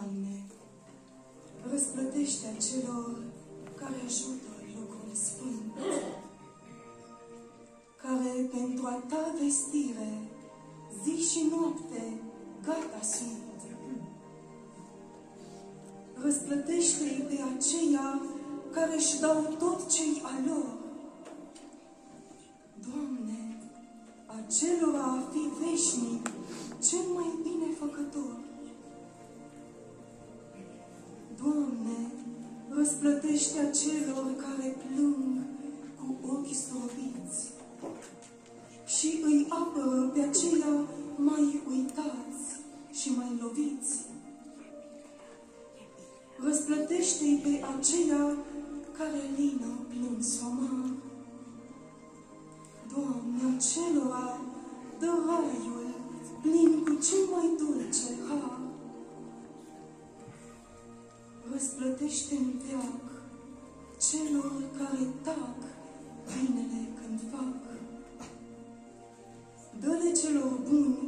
Doamne, răsplătește celor care ajută lucrul sfânt, care pentru a ta vestire, zi și noapte, gata sunt. Răsplătește-i pe aceia care își dau tot ce-i a lor. Doamne, acelora a fi veșnic, răsplătește acelor care plâng cu ochii zdrobiți și îi apără pe aceia mai uitați și mai loviți. Răsplătește-i pe aceia care lină plâns amar. Doamne, acelora dă raiul răsplătește în veac celor care tac binele când fac. Dă-le celor buni